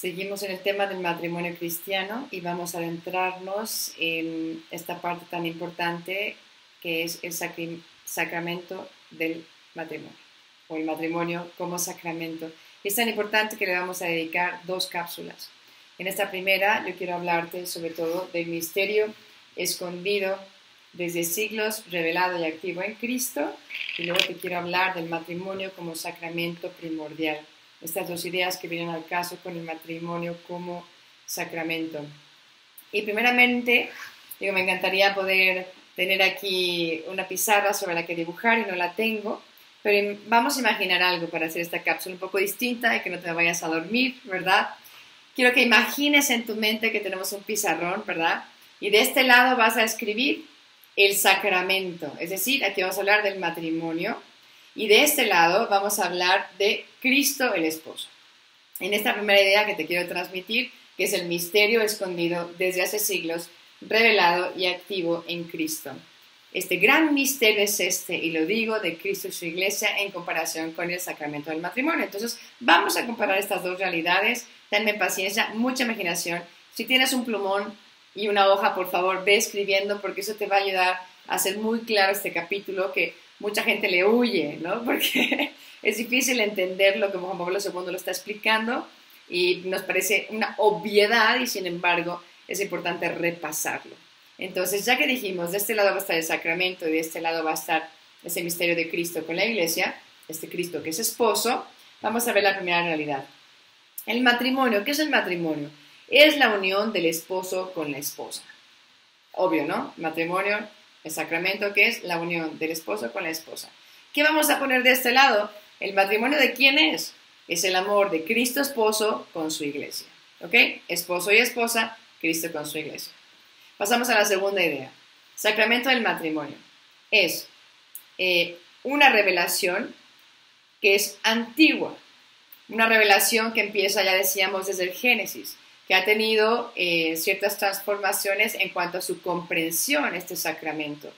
Seguimos en el tema del matrimonio cristiano y vamos a adentrarnos en esta parte tan importante que es el sacramento del matrimonio o el matrimonio como sacramento. Es tan importante que le vamos a dedicar dos cápsulas. En esta primera yo quiero hablarte sobre todo del misterio escondido desde siglos, revelado y activo en Cristo, y luego te quiero hablar del matrimonio como sacramento primordial. Estas dos ideas que vienen al caso con el matrimonio como sacramento. Y primeramente, digo, me encantaría poder tener aquí una pizarra sobre la que dibujar y no la tengo, pero vamos a imaginar algo para hacer esta cápsula un poco distinta y que no te vayas a dormir, ¿verdad? Quiero que imagines en tu mente que tenemos un pizarrón, ¿verdad? Y de este lado vas a escribir el sacramento, es decir, aquí vamos a hablar del matrimonio y de este lado vamos a hablar de Cristo el esposo. En esta primera idea que te quiero transmitir, que es el misterio escondido desde hace siglos, revelado y activo en Cristo. Este gran misterio es este, y lo digo, de Cristo y su iglesia en comparación con el sacramento del matrimonio. Entonces, vamos a comparar estas dos realidades. Tenme paciencia, mucha imaginación. Si tienes un plumón y una hoja, por favor, ve escribiendo porque eso te va a ayudar a hacer muy claro este capítulo que mucha gente le huye, ¿no? Porque es difícil entender lo que Juan Pablo II lo está explicando y nos parece una obviedad y sin embargo es importante repasarlo. Entonces, ya que dijimos, de este lado va a estar el sacramento y de este lado va a estar ese misterio de Cristo con la iglesia, este Cristo que es esposo, vamos a ver la primera realidad. El matrimonio, ¿qué es el matrimonio? Es la unión del esposo con la esposa. Obvio, ¿no? Matrimonio, el sacramento que es la unión del esposo con la esposa. ¿Qué vamos a poner de este lado? ¿El matrimonio de quién es? Es el amor de Cristo esposo con su iglesia. ¿Ok? Esposo y esposa, Cristo con su iglesia. Pasamos a la segunda idea. Sacramento del matrimonio. Es eh, una revelación que es antigua, una revelación que empieza, ya decíamos, desde el Génesis, que ha tenido eh, ciertas transformaciones en cuanto a su comprensión, este sacramento.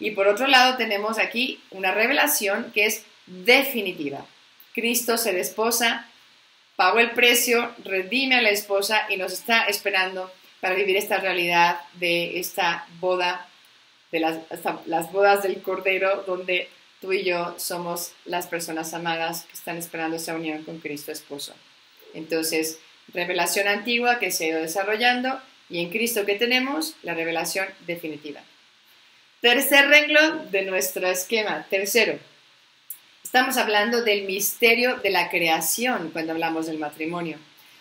Y por otro lado tenemos aquí una revelación que es definitiva. Cristo se desposa, pagó el precio, redime a la esposa y nos está esperando para vivir esta realidad de esta boda, de las, las bodas del Cordero, donde tú y yo somos las personas amadas que están esperando esa unión con Cristo esposo. Entonces, revelación antigua que se ha ido desarrollando y en Cristo que tenemos la revelación definitiva. Tercer renglón de nuestro esquema. Tercero, estamos hablando del misterio de la creación cuando hablamos del matrimonio.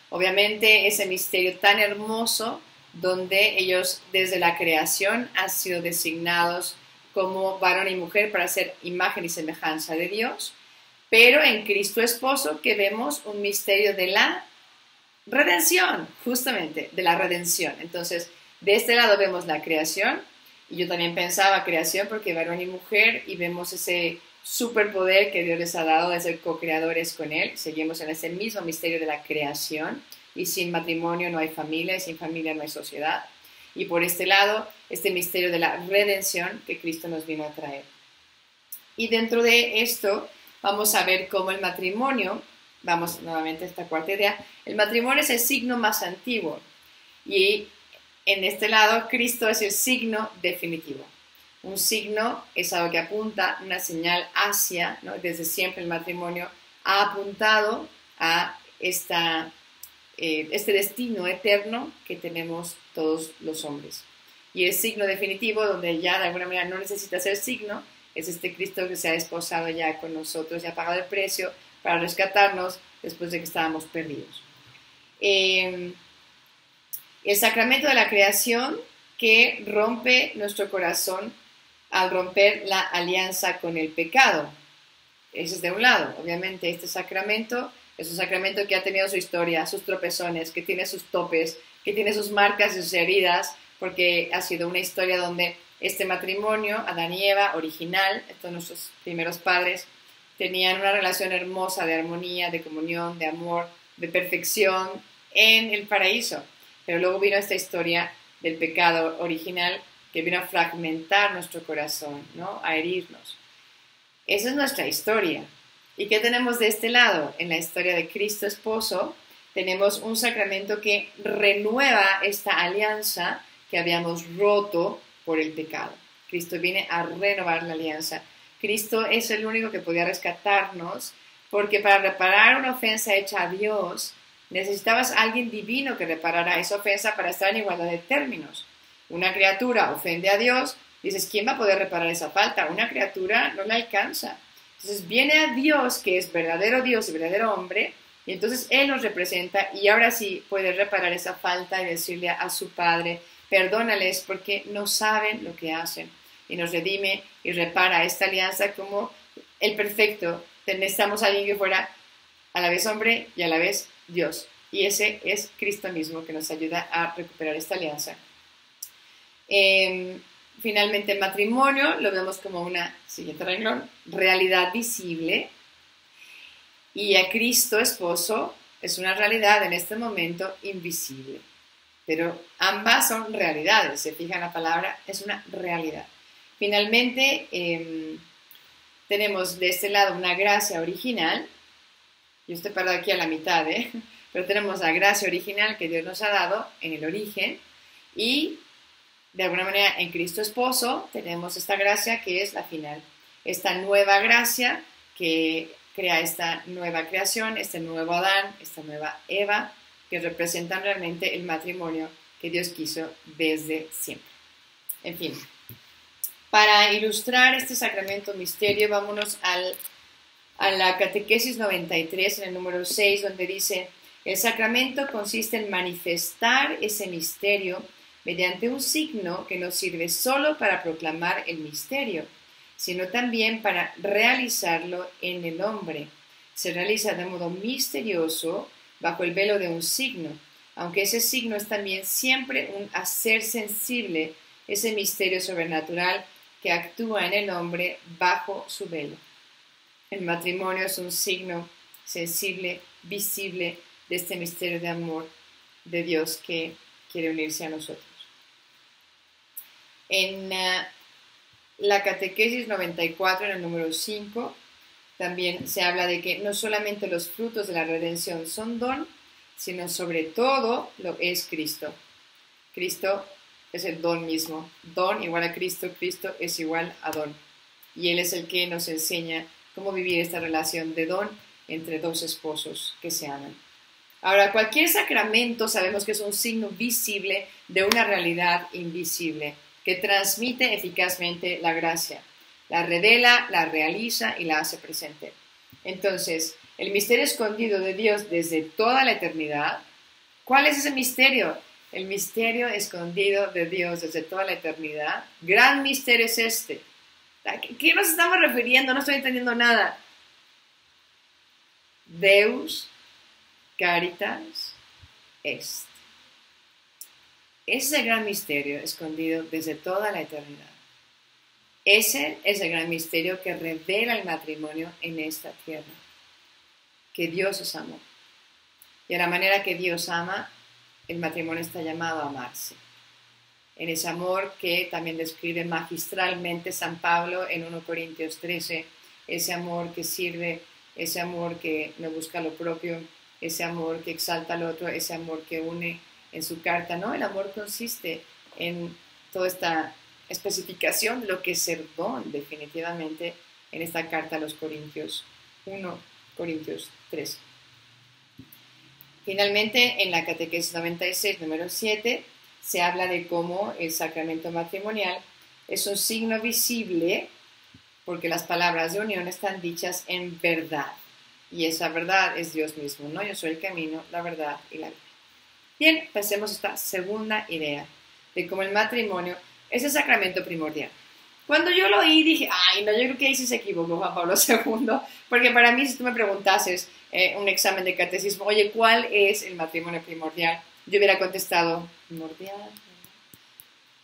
Obviamente ese misterio tan hermoso donde ellos desde la creación han sido designados como varón y mujer para ser imagen y semejanza de Dios, pero en Cristo esposo que vemos un misterio de la redención, justamente, de la redención. Entonces, de este lado vemos la creación, y yo también pensaba creación porque varón y mujer, y vemos ese superpoder que Dios les ha dado de ser co-creadores con Él. Seguimos en ese mismo misterio de la creación y sin matrimonio no hay familia y sin familia no hay sociedad. Y por este lado, este misterio de la redención que Cristo nos vino a traer. Y dentro de esto vamos a ver cómo el matrimonio, vamos nuevamente a esta cuarta idea, el matrimonio es el signo más antiguo y en este lado Cristo es el signo definitivo. Un signo es algo que apunta una señal hacia, desde siempre el matrimonio ha apuntado a esta eh, este destino eterno que tenemos todos los hombres. Y el signo definitivo, donde ya de alguna manera no necesita ser signo, es este Cristo que se ha esposado ya con nosotros y ha pagado el precio para rescatarnos después de que estábamos perdidos. Em, el sacramento de la creación que rompe nuestro corazón al romper la alianza con el pecado. Ese es de un lado. Obviamente este sacramento es un sacramento que ha tenido su historia, sus tropezones, que tiene sus topes, que tiene sus marcas y sus heridas, porque ha sido una historia donde este matrimonio, Adán y Eva, original, estos nuestros primeros padres, tenían una relación hermosa de armonía, de comunión, de amor, de perfección en el paraíso. Pero luego vino esta historia del pecado original que vino a fragmentar nuestro corazón, ¿no? a herirnos. Esa es nuestra historia. ¿Y qué tenemos de este lado? En la historia de Cristo esposo, tenemos un sacramento que renueva esta alianza que habíamos roto por el pecado. Cristo viene a renovar la alianza. Cristo es el único que podía rescatarnos, porque para reparar una ofensa hecha a Dios, necesitabas a alguien divino que reparara esa ofensa para estar en igualdad de términos. Una criatura ofende a Dios, dices, ¿quién va a poder reparar esa falta? Una criatura no la alcanza. Entonces viene a Dios, que es verdadero Dios y verdadero hombre, y entonces Él nos representa y ahora sí puede reparar esa falta y decirle a su Padre, perdónales porque no saben lo que hacen. Y nos redime y repara esta alianza como el perfecto. Necesitamos a alguien que fuera a la vez hombre y a la vez Dios. Y ese es Cristo mismo que nos ayuda a recuperar esta alianza. Em, finalmente, el matrimonio lo vemos como una, siguiente renglón, realidad visible. Y a Cristo, esposo, es una realidad en este momento invisible. Pero ambas son realidades, se fija en la palabra, es una realidad. Finalmente, em, tenemos de este lado una gracia original yo estoy parado aquí a la mitad, ¿eh? pero tenemos la gracia original que Dios nos ha dado en el origen y de alguna manera en Cristo esposo tenemos esta gracia que es la final, esta nueva gracia que crea esta nueva creación, este nuevo Adán, esta nueva Eva, que representan realmente el matrimonio que Dios quiso desde siempre. En fin, para ilustrar este sacramento misterio, vámonos al a la catequesis 93 en el número 6, donde dice, el sacramento consiste en manifestar ese misterio mediante un signo que no sirve solo para proclamar el misterio, sino también para realizarlo en el hombre. Se realiza de modo misterioso bajo el velo de un signo, aunque ese signo es también siempre un hacer sensible ese misterio sobrenatural que actúa en el hombre bajo su velo. El matrimonio es un signo sensible, visible de este misterio de amor de Dios que quiere unirse a nosotros. En uh, la catequesis 94, en el número 5, también se habla de que no solamente los frutos de la redención son don, sino sobre todo lo es Cristo. Cristo es el don mismo. Don igual a Cristo, Cristo es igual a don. Y Él es el que nos enseña cómo vivir esta relación de don entre dos esposos que se aman. Ahora, cualquier sacramento sabemos que es un signo visible de una realidad invisible que transmite eficazmente la gracia, la revela, la realiza y la hace presente. Entonces, el misterio escondido de Dios desde toda la eternidad, ¿cuál es ese misterio? El misterio escondido de Dios desde toda la eternidad. Gran misterio es este, ¿Qué nos estamos refiriendo? No estoy entendiendo nada. Deus caritas est. Ese es el gran misterio escondido desde toda la eternidad. Ese es el gran misterio que revela el matrimonio en esta tierra. Que Dios es amor. Y a la manera que Dios ama, el matrimonio está llamado a amarse en ese amor que también describe magistralmente San Pablo en 1 Corintios 13, ese amor que sirve, ese amor que no busca lo propio, ese amor que exalta al otro, ese amor que une en su carta, ¿no? El amor consiste en toda esta especificación de lo que es ser definitivamente, en esta carta a los Corintios 1, Corintios 13. Finalmente, en la catequesis 96, número 7, se habla de cómo el sacramento matrimonial es un signo visible porque las palabras de unión están dichas en verdad. Y esa verdad es Dios mismo, ¿no? Yo soy el camino, la verdad y la vida. Bien, pasemos a esta segunda idea de cómo el matrimonio es el sacramento primordial. Cuando yo lo oí dije, ay, no, yo creo que ahí sí se equivocó Juan Pablo II, porque para mí si tú me preguntases eh, un examen de catecismo, oye, ¿cuál es el matrimonio primordial? Yo hubiera contestado, primordial.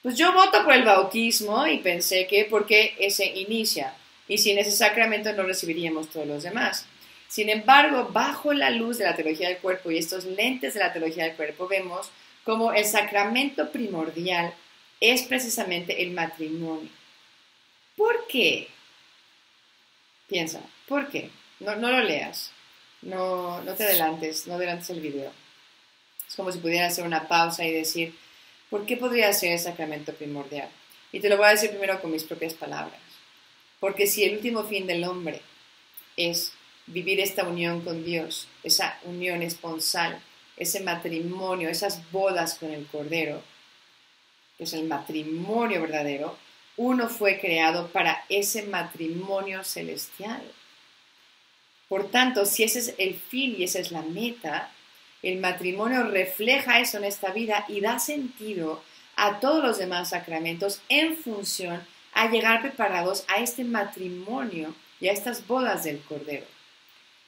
Pues yo voto por el bautismo y pensé que porque ese inicia y sin ese sacramento no recibiríamos todos los demás. Sin embargo, bajo la luz de la teología del cuerpo y estos lentes de la teología del cuerpo, vemos como el sacramento primordial es precisamente el matrimonio. ¿Por qué? Piensa, ¿por qué? No, no lo leas, no, no te adelantes, no adelantes el video. Es como si pudiera hacer una pausa y decir, ¿por qué podría ser el sacramento primordial? Y te lo voy a decir primero con mis propias palabras. Porque si el último fin del hombre es vivir esta unión con Dios, esa unión esponsal, ese matrimonio, esas bodas con el Cordero, que es el matrimonio verdadero, uno fue creado para ese matrimonio celestial. Por tanto, si ese es el fin y esa es la meta, el matrimonio refleja eso en esta vida y da sentido a todos los demás sacramentos en función a llegar preparados a este matrimonio y a estas bodas del Cordero.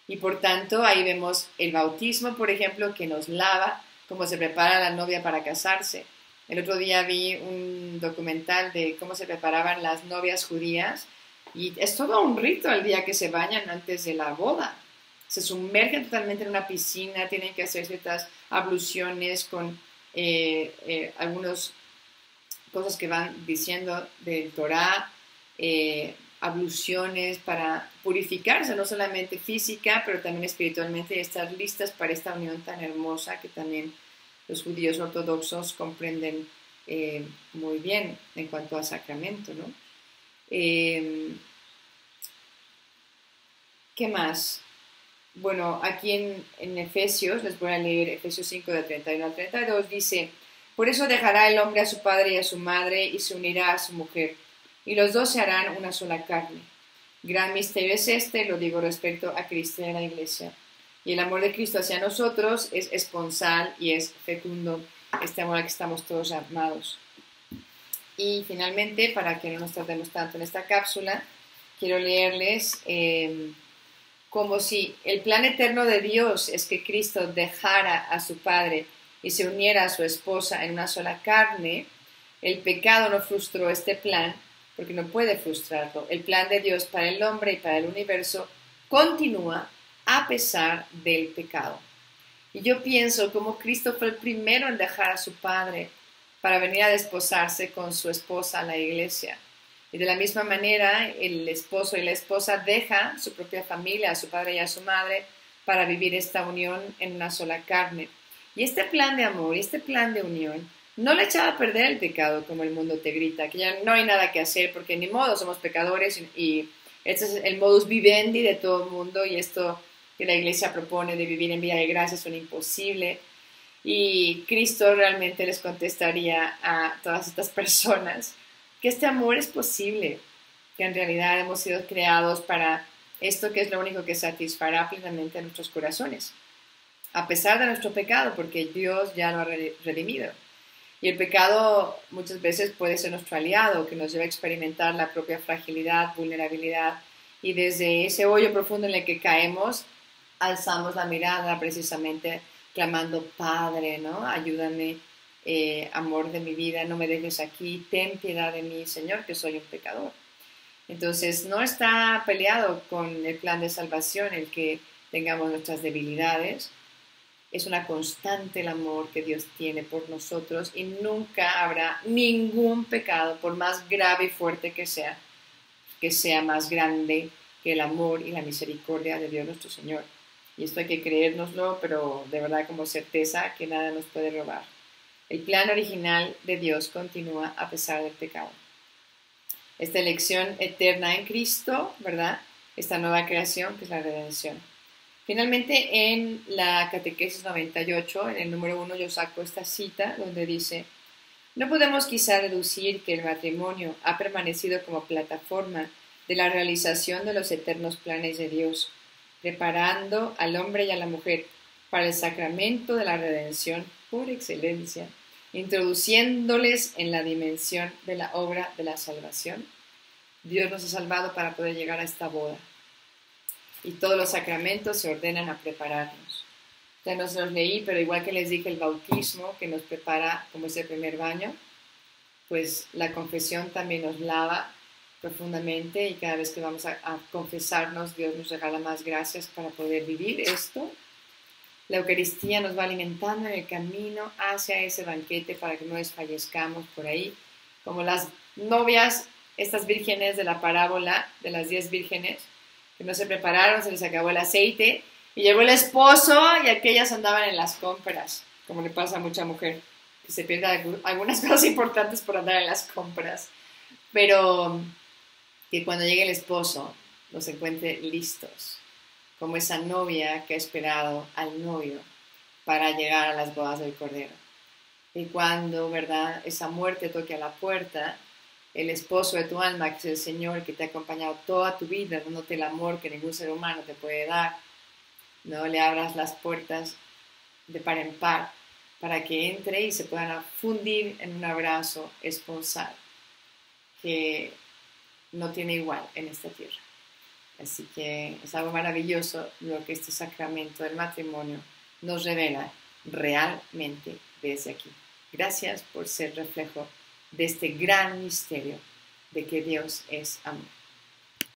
Y por tanto, ahí vemos el bautismo, por ejemplo, que nos lava, cómo se prepara la novia para casarse. El otro día vi un documental de cómo se preparaban las novias judías y es todo un rito el día que se bañan antes de la boda. Se sumergen totalmente en una piscina, tienen que hacer ciertas abluciones con eh, eh, algunas cosas que van diciendo del Torah, eh, abluciones para purificarse, no solamente física, pero también espiritualmente y estar listas para esta unión tan hermosa que también los judíos ortodoxos comprenden eh, muy bien en cuanto a sacramento, ¿no? Em, ¿Qué más? Bueno, aquí en, en, Efesios, les voy a leer Efesios 5 de 31 al 32, dice, por eso dejará el hombre a su padre y a su madre y se unirá a su mujer y los dos se harán una sola carne. Gran misterio es este, lo digo respecto a Cristo y a la Iglesia. Y el amor de Cristo hacia nosotros es esponsal y es fecundo, este amor al que estamos todos llamados. Y finalmente, para que no nos tardemos tanto en esta cápsula, quiero leerles eh, como si el plan eterno de Dios es que Cristo dejara a su Padre y se uniera a su esposa en una sola carne, el pecado no frustró este plan porque no puede frustrarlo. El plan de Dios para el hombre y para el universo continúa a pesar del pecado. Y yo pienso como Cristo fue el primero en dejar a su padre para venir a desposarse con su esposa, la iglesia. Y de la misma manera, el esposo y la esposa dejan su propia familia, a su padre y a su madre, para vivir esta unión en una sola carne. Y este plan de amor, este plan de unión, no le echaba a perder el pecado como el mundo te grita, que ya no hay nada que hacer porque ni modo somos pecadores y, este es el modus vivendi de todo el mundo y esto que la iglesia propone de vivir en vida de gracia es un imposible. Y Cristo realmente les contestaría a todas estas personas que este amor es posible, que en realidad hemos sido creados para esto que es lo único que satisfará plenamente a nuestros corazones, a pesar de nuestro pecado, porque Dios ya lo ha redimido. Y el pecado muchas veces puede ser nuestro aliado, que nos lleva a experimentar la propia fragilidad, vulnerabilidad. Y desde ese hoyo profundo en el que caemos, alzamos la mirada precisamente clamando, Padre, ¿no? Ayúdame, eh, amor de mi vida, no me dejes aquí, ten piedad de mí, Señor, que soy un pecador. Entonces, no está peleado con el plan de salvación el que tengamos nuestras debilidades, es una constante el amor que Dios tiene por nosotros y nunca habrá ningún pecado, por más grave y fuerte que sea, que sea más grande que el amor y la misericordia de Dios nuestro Señor. Y esto hay que creérnoslo, pero de verdad como certeza que nada nos puede robar. El plan original de Dios continúa a pesar del pecado. Esta elección eterna en Cristo, ¿verdad? Esta nueva creación que es la redención. Finalmente, en la catequesis 98, en el número 1, yo saco esta cita donde dice, no podemos quizá deducir que el matrimonio ha permanecido como plataforma de la realización de los eternos planes de Dios, preparando al hombre y a la mujer para el sacramento de la redención por excelencia, introduciéndoles en la dimensión de la obra de la salvación. Dios nos ha salvado para poder llegar a esta boda y todos los sacramentos se ordenan a prepararnos. Ya nos los leí, pero igual que les dije el bautismo que nos prepara como ese primer baño, pues la confesión también nos lava profundamente y cada vez que vamos a, confesarnos, Dios nos regala más gracias para poder vivir esto. La Eucaristía nos va alimentando en el camino hacia ese banquete para que no desfallezcamos por ahí, como las novias, estas vírgenes de la parábola de las diez vírgenes, que no se prepararon, se les acabó el aceite y llegó el esposo y aquellas andaban en las compras. como le pasa a mucha mujer, que se pierde algunas cosas importantes por andar en las compras, pero que cuando llegue el esposo los encuentre listos, como esa novia que ha esperado al novio para llegar a las bodas del Cordero. Y cuando, ¿verdad?, esa muerte toque a la puerta, el esposo de tu alma, que es el Señor, que te ha acompañado toda tu vida, dándote el amor que ningún ser humano te puede dar, no le abras las puertas de par en par para que entre y se puedan fundir en un abrazo esponsal que no tiene igual en esta tierra. Así que es algo maravilloso lo que este sacramento del matrimonio nos revela realmente desde aquí. Gracias por ser reflejo de este gran misterio de que Dios es amor.